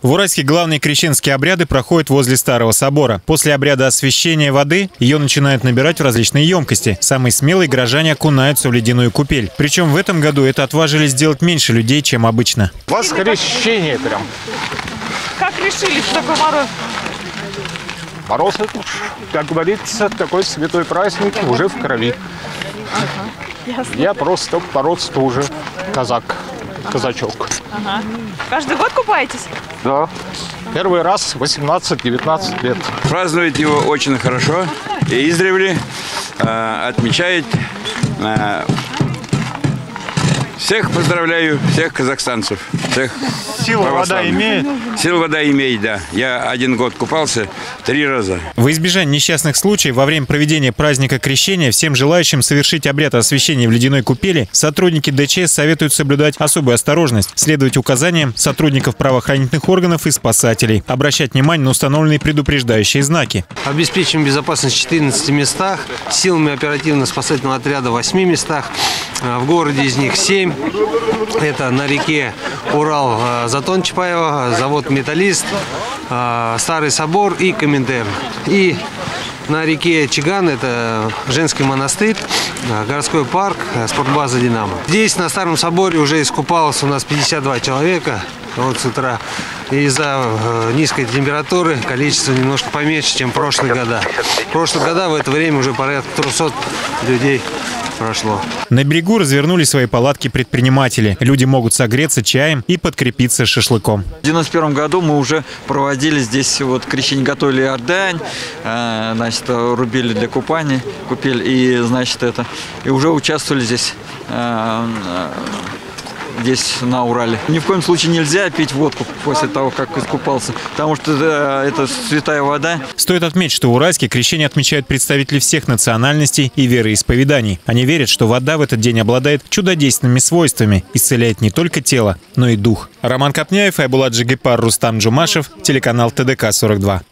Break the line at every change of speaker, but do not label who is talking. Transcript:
В Уральске главные крещенские обряды проходят возле Старого собора. После обряда освящения воды ее начинают набирать в различные емкости. Самые смелые горожане окунаются в ледяную купель. Причем в этом году это отважились сделать меньше людей, чем обычно.
Воскресенье прям.
Как решили, что такой мороз?
Мороз, это, как говорится, такой святой праздник уже в крови. Я просто по родству уже казак, казачок.
Ага. Каждый год купаетесь?
Да. Первый раз 18-19 лет.
празднует его очень хорошо и издревле э, отмечает. э, всех поздравляю, всех казахстанцев, всех
Сила
православных. Сила вода имеет, да. Я один год купался три раза.
Во избежание несчастных случаев во время проведения праздника Крещения всем желающим совершить обряд освящения в ледяной купели сотрудники ДЧС советуют соблюдать особую осторожность, следовать указаниям сотрудников правоохранительных органов и спасателей, обращать внимание на установленные предупреждающие знаки.
Обеспечим безопасность в 14 местах, силами оперативно-спасательного отряда в 8 местах. А В городе из них 7. Это на реке Урал, а, Затон Чапаева, завод «Металлист», а, Старый собор и Коминтерн. И на реке Чиган это женский монастырь, городской парк, спортбаза «Динамо». Здесь на Старом соборе уже искупалось у нас 52 человека вот с утра. Из-за низкой температуры количество немножко поменьше, чем в прошлые года. В прошлые года в это время уже порядка 300 людей прошло.
На берегу развернули свои палатки предприниматели. Люди могут согреться чаем и подкрепиться шашлыком.
В 91 году мы уже проводили здесь вот крещение готовили ордань, э, значит, рубили для купания, купили и, значит, это, и уже участвовали здесь, э, э, здесь на Урале. Ни в коем случае нельзя пить водку после того, как искупался, потому что э, это святая вода.
Стоит отметить, что уральские крещение отмечают представители всех национальностей и вероисповеданий. Они верят, что вода в этот день обладает чудодейственными свойствами, исцеляет не только тело, но и дух. Роман Копняев, Айбулат Джигипар, Рустам Джумашев, телеканал ТДК-42.